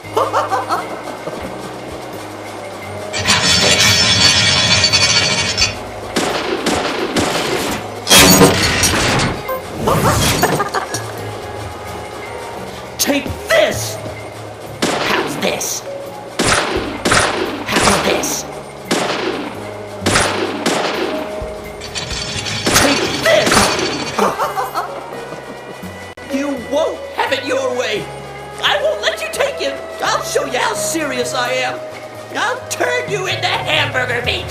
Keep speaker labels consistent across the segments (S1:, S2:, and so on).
S1: Take this!
S2: How's this? How's this?
S1: Take this! you won't have it your way! I won't let take it! I'll show you how serious I am! I'll turn you into hamburger meat!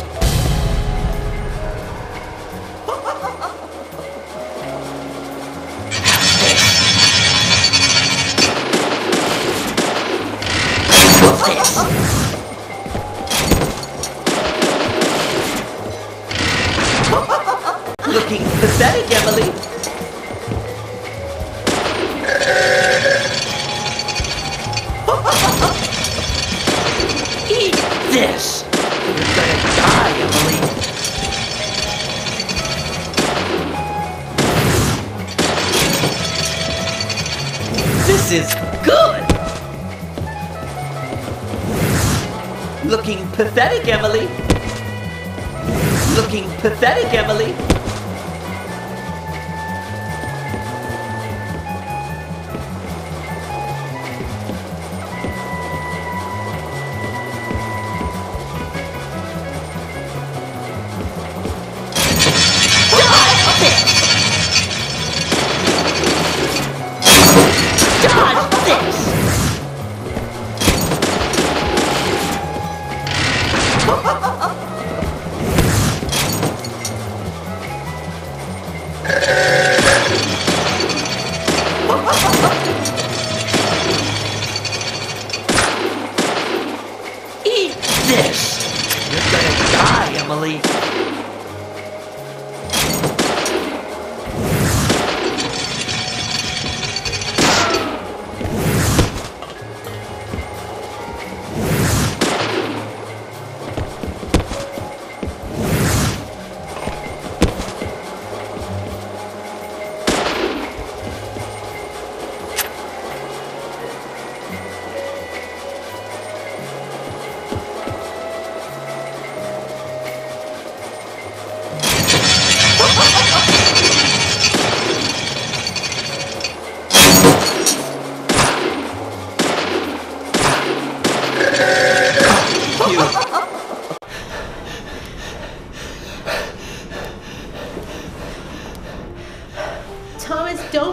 S1: Looking pathetic, Emily. Emily. Looking pathetic, Emily.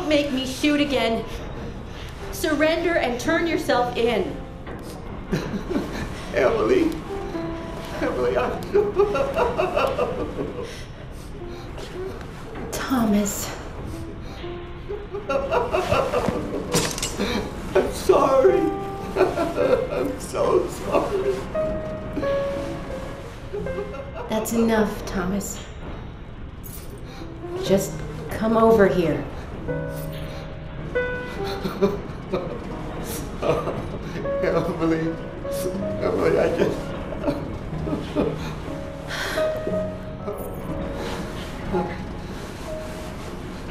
S3: Don't make me shoot again. Surrender and turn yourself in.
S4: Emily. Emily, I.
S3: Thomas.
S4: I'm sorry. I'm so sorry.
S3: That's enough, Thomas. Just come over here.
S4: Emily. Emily, I just.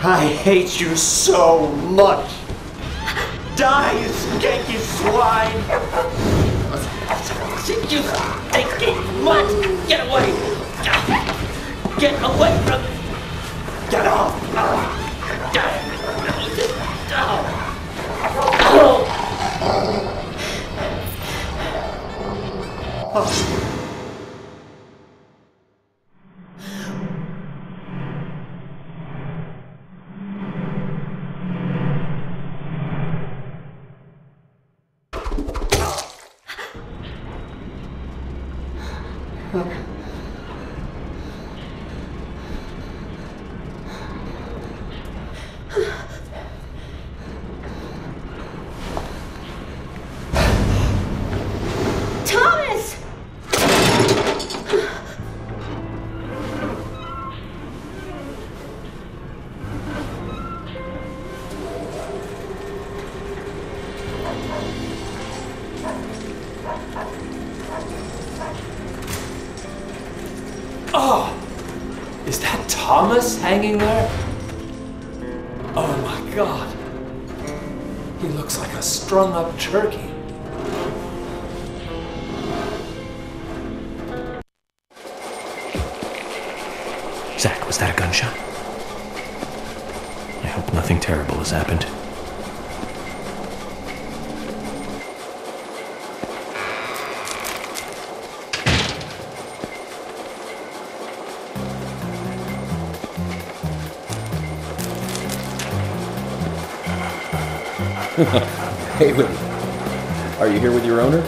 S4: I hate you so much. Die, you skanky swine.
S1: You stinking mutt! Get away! Get away
S3: Thomas!
S5: Oh! Is that Thomas hanging there? Oh my god. He looks like a strung up turkey. Zach, was that a gunshot? I hope nothing terrible has happened.
S6: Hey, Are you here with your owner?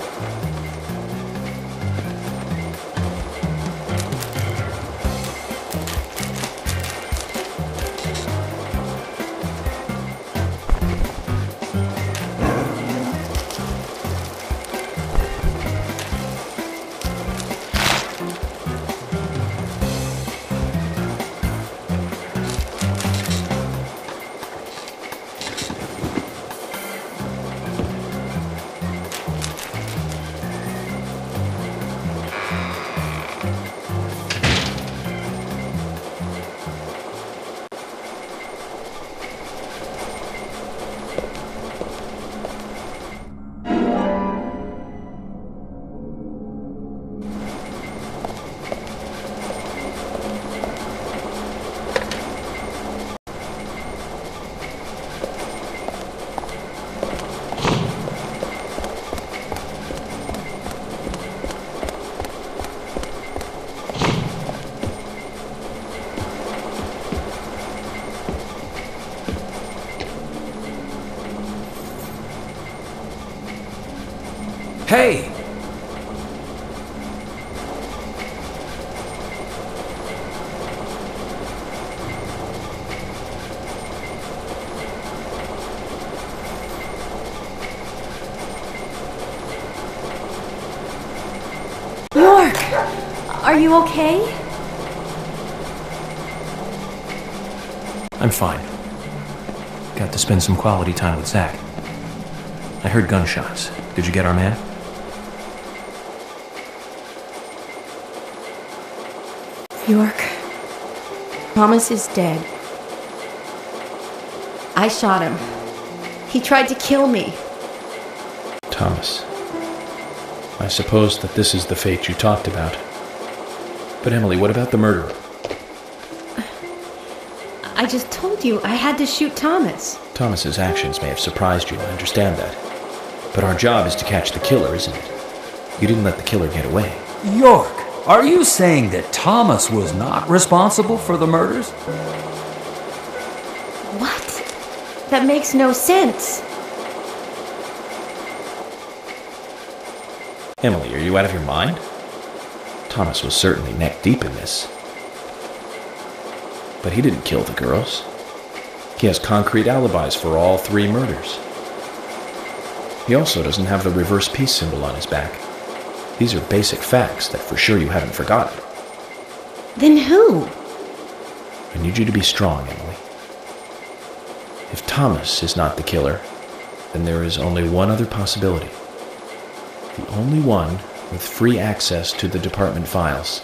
S7: Hey!
S3: York! Are you okay?
S5: I'm fine. Got to spend some quality time with Zach. I heard gunshots. Did you get our man?
S3: York. Thomas is dead. I shot him. He tried to kill me.
S5: Thomas. I suppose that this is the fate you talked about. But Emily, what about the murderer?
S3: I just told you I had to shoot Thomas.
S5: Thomas's actions may have surprised you, I understand that. But our job is to catch the killer, isn't it? You didn't let the killer get away.
S7: York, are you saying that Thomas was not responsible for the murders?
S3: What? That makes no sense.
S5: Emily, are you out of your mind? Thomas was certainly neck deep in this. But he didn't kill the girls. He has concrete alibis for all three murders. He also doesn't have the reverse peace symbol on his back. These are basic facts that for sure you haven't forgotten.
S3: Then who?
S5: I need you to be strong, Emily. If Thomas is not the killer, then there is only one other possibility. The only one with free access to the department files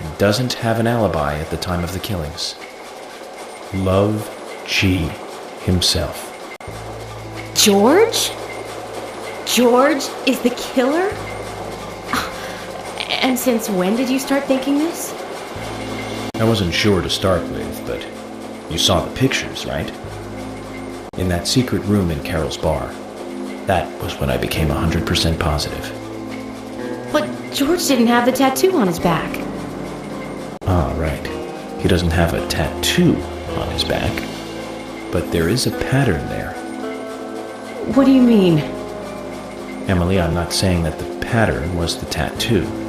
S5: and doesn't have an alibi at the time of the killings. Love G himself.
S3: George? George is the killer? And since when did you start thinking this?
S5: I wasn't sure to start with, but you saw the pictures, right? In that secret room in Carol's bar. That was when I became 100% positive.
S3: But George didn't have the tattoo on his back.
S5: Ah, right. He doesn't have a tattoo on his back. But there is a pattern there.
S3: What do you mean?
S5: Emily, I'm not saying that the pattern was the tattoo.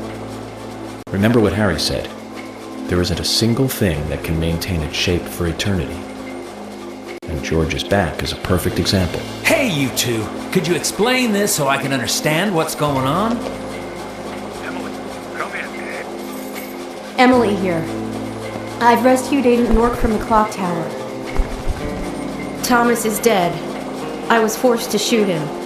S5: Remember what Harry said. There isn't a single thing that can maintain its shape for eternity. And George's back is a perfect example.
S7: Hey, you two! Could you explain this so I can understand what's going on?
S3: Emily come in. Emily here. I've rescued Agent York from the clock tower. Thomas is dead. I was forced to shoot him.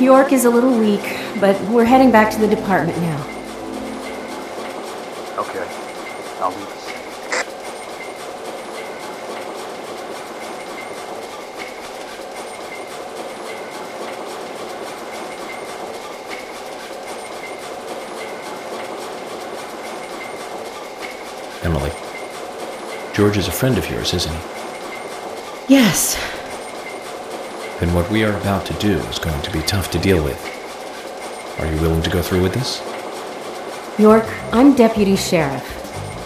S3: York is a little weak, but we're heading back to the department now.
S8: Okay. I'll be Emily,
S5: George is a friend of yours, isn't he?
S9: Yes.
S5: Then what we are about to do is going to be tough to deal with. Are you willing to go through with this?
S3: York, I'm deputy sheriff.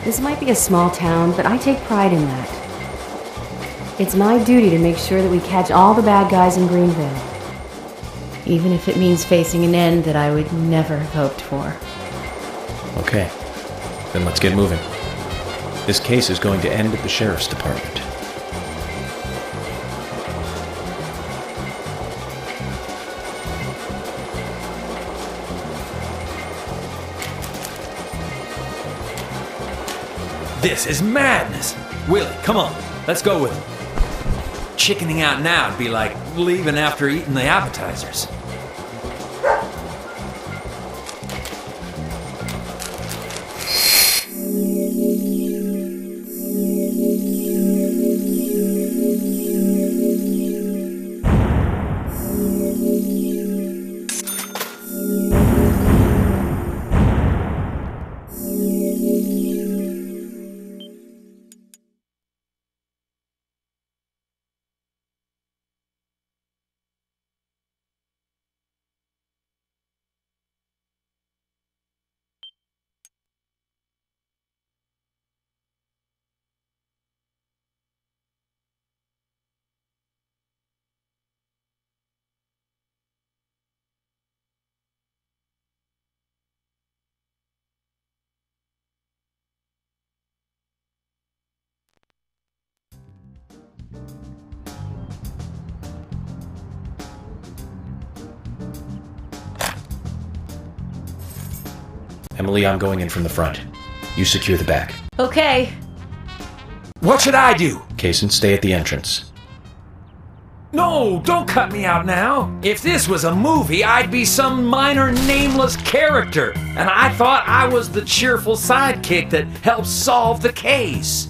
S3: This might be a small town, but I take pride in that. It's my duty to make sure that we catch all the bad guys in Greenvale. Even if it means facing an end that I would never have hoped for.
S5: Okay. Then let's get moving. This case is going to end at the sheriff's department.
S7: This is madness. Willie, come on. Let's go with him. Chickening out now would be like leaving after eating the appetizers.
S5: Emily, I'm going in from the front. You secure the back.
S9: Okay.
S7: What should I do?
S5: Kaysen, stay at the entrance.
S7: No, don't cut me out now. If this was a movie, I'd be some minor nameless character, and I thought I was the cheerful sidekick that helps solve the case.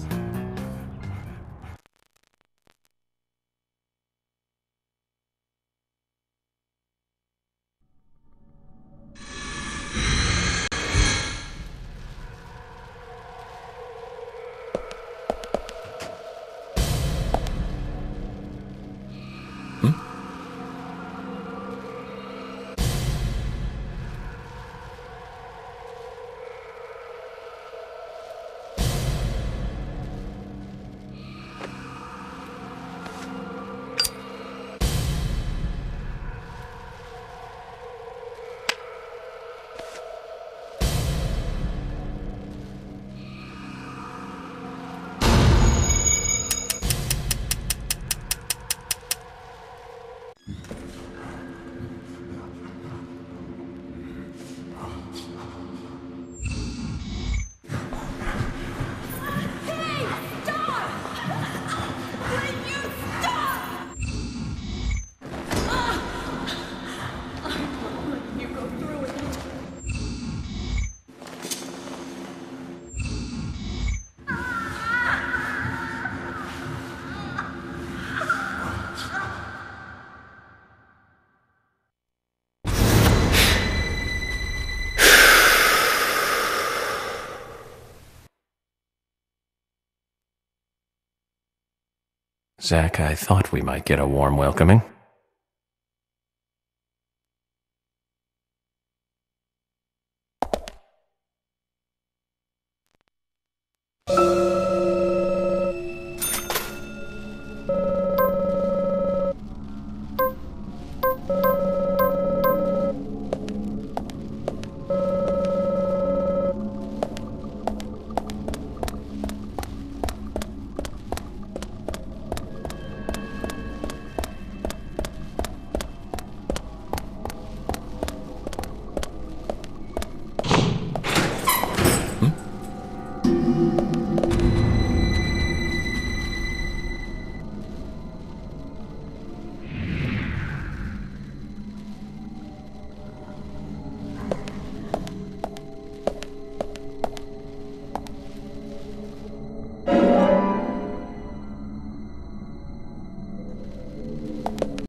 S5: Zach, I thought we might get a warm welcoming.